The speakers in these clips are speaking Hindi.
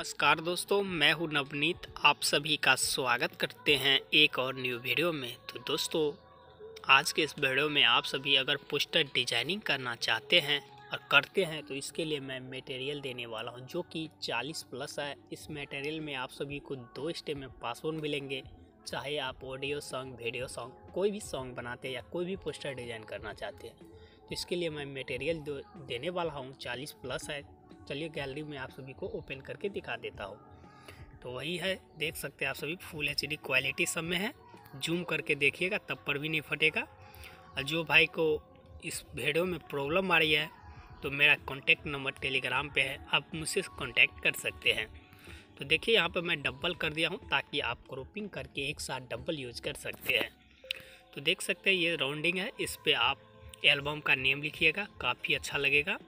नमस्कार दोस्तों, मैं हूँ नवनीत। आप सभी का स्वागत करते हैं एक और न्यू वीडियो में। तो दोस्तों, आज के इस वीडियो में आप सभी अगर पोस्टर डिज़ाइनिंग करना चाहते हैं और करते हैं तो इसके लिए मैं मटेरियल देने वाला हूँ, जो कि 40 प्लस है। इस मटेरियल में आप सभी को दो स्टेप में पासवर्ड मिलेंगे। चाहे आप ऑडियो सॉन्ग वीडियो सॉन्ग कोई भी सॉन्ग बनाते हैं या कोई भी पोस्टर डिज़ाइन करना चाहते हैं। तो इसके लिए मैं मटेरियल देने वाला हूँ, चालीस प्लस है। चलिए गैलरी में आप सभी को ओपन करके दिखा देता हूँ। तो वही है, देख सकते हैं आप सभी, फुल एचडी क्वालिटी सब में है। जूम करके देखिएगा, तब पर भी नहीं फटेगा। और जो भाई को इस वीडियो में प्रॉब्लम आ रही है तो मेरा कॉन्टैक्ट नंबर टेलीग्राम पे है, आप मुझसे कॉन्टैक्ट कर सकते हैं। तो देखिए, यहाँ पर मैं डबल कर दिया हूँ, ताकि आप क्रॉपिंग करके एक साथ डबल यूज़ कर सकते हैं। तो देख सकते हैं, ये राउंडिंग है, इस पर आप एल्बम का नेम लिखिएगा, काफ़ी अच्छा लगेगा।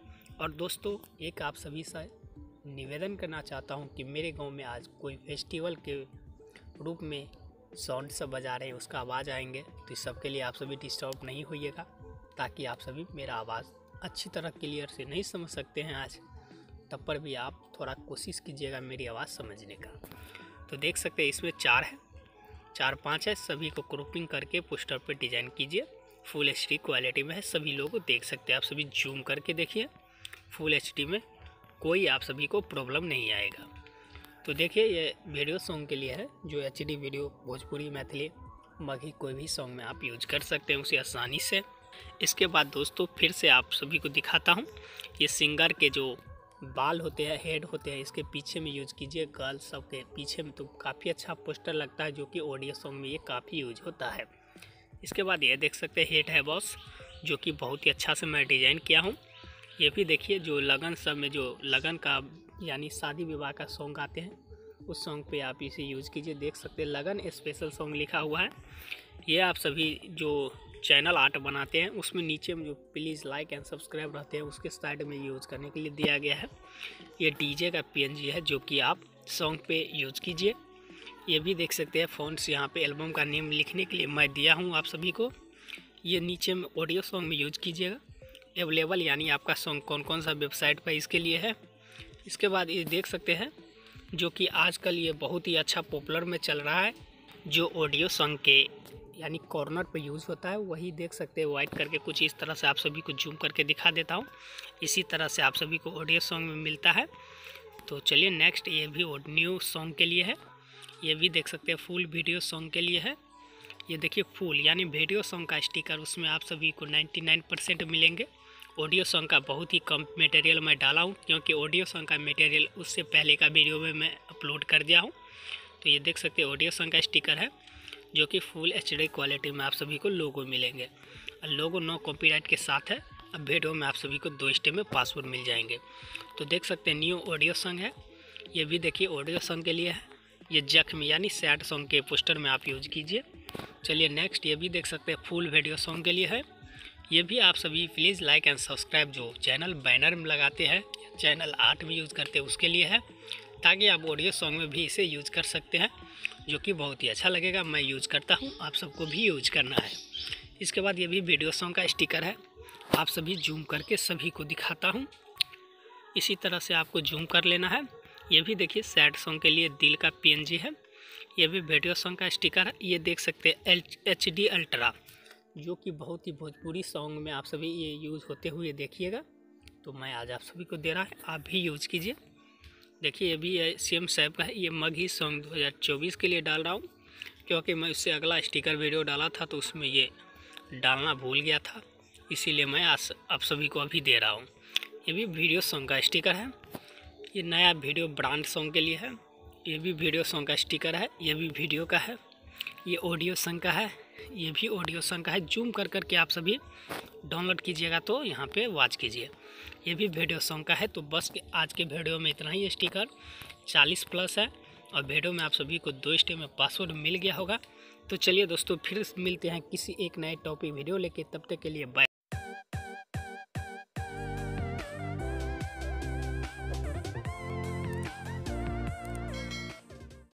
और दोस्तों, एक आप सभी से निवेदन करना चाहता हूँ कि मेरे गाँव में आज कोई फेस्टिवल के रूप में साउंड सब बजा रहे हैं, उसका आवाज़ आएँगे तो इस सब के लिए आप सभी डिस्टर्ब नहीं होइएगा, ताकि आप सभी मेरा आवाज़ अच्छी तरह क्लियर से नहीं समझ सकते हैं आज। तब पर भी आप थोड़ा कोशिश कीजिएगा मेरी आवाज़ समझने का। तो देख सकते हैं, इसमें चार है। चार पाँच है, सभी को क्रॉपिंग करके पोस्टर पर डिज़ाइन कीजिए। फुल एचडी क्वालिटी में है, सभी लोग देख सकते हैं, आप सभी जूम करके देखिए। फुल एचडी में कोई आप सभी को प्रॉब्लम नहीं आएगा। तो देखिए, ये वीडियो सॉन्ग के लिए है, जो एचडी वीडियो भोजपुरी मैथिली बाकी कोई भी सॉन्ग में आप यूज़ कर सकते हैं उसे आसानी से। इसके बाद दोस्तों, फिर से आप सभी को दिखाता हूँ, ये सिंगर के जो बाल होते हैं, हेड होते हैं, इसके पीछे में यूज़ कीजिए गर्ल सब के पीछे में तो काफ़ी अच्छा पोस्टर लगता है, जो कि ऑडियो सॉन्ग में ये काफ़ी यूज़ होता है। इसके बाद ये देख सकते हैं, हेड है बॉस, जो कि बहुत ही अच्छा से मैं डिज़ाइन किया हूँ। ये भी देखिए, जो लगन सब में जो लगन का, यानी शादी विवाह का सॉन्ग आते हैं, उस सॉन्ग पे आप इसे यूज़ कीजिए, देख सकते हैं। लगन स्पेशल सॉन्ग लिखा हुआ है। ये आप सभी जो चैनल आर्ट बनाते हैं, उसमें नीचे में जो प्लीज़ लाइक एंड सब्सक्राइब रहते हैं, उसके साइड में यूज़ करने के लिए दिया गया है। ये डीजे का पीएनजी है, जो कि आप सॉन्ग पे यूज़ कीजिए। ये भी देख सकते हैं फ़ोन्स यहाँ पे एल्बम का नेम लिखने के लिए मैं दिया हूँ आप सभी को। ये नीचे में ऑडियो सॉन्ग में यूज़ कीजिएगा। अवेलेबल यानी आपका सॉन्ग कौन कौन सा वेबसाइट पर इसके लिए है। इसके बाद ये देख सकते हैं, जो कि आजकल ये बहुत ही अच्छा पॉपुलर में चल रहा है, जो ऑडियो सॉन्ग के, यानी कॉर्नर पे यूज़ होता है, वही देख सकते हैं वाइट करके कुछ इस तरह से आप सभी को जूम करके दिखा देता हूँ। इसी तरह से आप सभी को ऑडियो सॉन्ग में मिलता है। तो चलिए नेक्स्ट ये भी न्यू सॉन्ग के लिए है। ये भी देख सकते हैं फुल वीडियो सॉन्ग के लिए है। ये देखिए फुल यानी वीडियो सॉन्ग का स्टिकर उसमें आप सभी को 99 परसेंट मिलेंगे। ऑडियो सॉन्ग का बहुत ही कम मटेरियल मैं डाला हूँ, क्योंकि ऑडियो सॉन्ग का मटेरियल उससे पहले का वीडियो में मैं अपलोड कर दिया हूँ। तो ये देख सकते हैं, ऑडियो सॉन्ग का स्टिकर है, जो कि फुल एचडी क्वालिटी में आप सभी को लोगो मिलेंगे। और लोगो नो कॉपीराइट के साथ है, अब वीडियो में आप सभी को दो स्टेप में पासवर्ड मिल जाएँगे। तो देख सकते हैं न्यू ऑडियो सॉन्ग है। ये भी देखिए ऑडियो सॉन्ग के लिए है। ये जख्म यानी सैड सॉन्ग के पोस्टर में आप यूज़ कीजिए। चलिए नेक्स्ट ये भी देख सकते हैं फुल वीडियो सॉन्ग के लिए है। ये भी आप सभी प्लीज़ लाइक एंड सब्सक्राइब जो चैनल बैनर में लगाते हैं चैनल आर्ट में यूज़ करते हैं, उसके लिए है, ताकि आप ऑडियो सॉन्ग में भी इसे यूज़ कर सकते हैं, जो कि बहुत ही अच्छा लगेगा। मैं यूज़ करता हूँ, आप सबको भी यूज़ करना है। इसके बाद ये भी वीडियो सॉन्ग का स्टिकर है। आप सभी जूम करके सभी को दिखाता हूँ। इसी तरह से आपको जूम कर लेना है। ये भी देखिए सैड सॉन्ग के लिए दिल का PNG है। ये भी वीडियो सॉन्ग का स्टिकर है। ये देख सकते हैं एच डी अल्ट्रा जो कि बहुत ही भोजपुरी सॉन्ग में आप सभी ये यूज़ होते हुए देखिएगा। तो मैं आज आप सभी को दे रहा है, आप भी यूज़ कीजिए। देखिए ये भी सी एम साहब का है ये मग ही सॉन्ग 2024 के लिए डाल रहा हूँ, क्योंकि मैं उससे अगला स्टिकर वीडियो डाला था तो उसमें ये डालना भूल गया था। इसीलिए मैं आज आप सभी को अभी दे रहा हूँ। ये भी वीडियो सॉन्ग का स्टिकर है। ये नया वीडियो ब्रांड सॉन्ग के लिए है। ये भी वीडियो सॉन्ग का स्टिकर है। ये भी वीडियो का है। ये ऑडियो सॉन्ग का है। ये भी ऑडियो सॉन्ग का है। जूम कर कर के आप सभी डाउनलोड कीजिएगा तो यहाँ पे वॉच कीजिए। ये भी वीडियो सॉन्ग का है तो बस के आज के वीडियो में इतना ही स्टिकर। 40 प्लस है और वीडियो में आप सभी को दो स्टे में पासवर्ड मिल गया होगा। तो चलिए दोस्तों, फिर मिलते हैं किसी एक नए टॉपिक वीडियो लेके। तब तक के लिए बाय